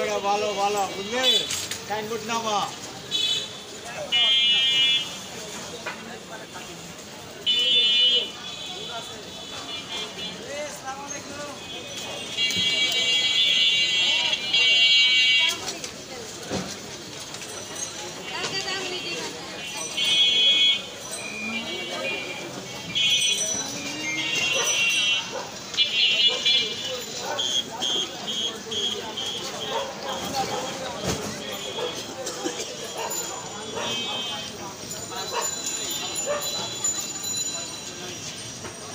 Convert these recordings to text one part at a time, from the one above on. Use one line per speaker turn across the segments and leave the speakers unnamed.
ভালো ভালো বুঝলি? সাইনবোর্ড নামা।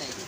নাই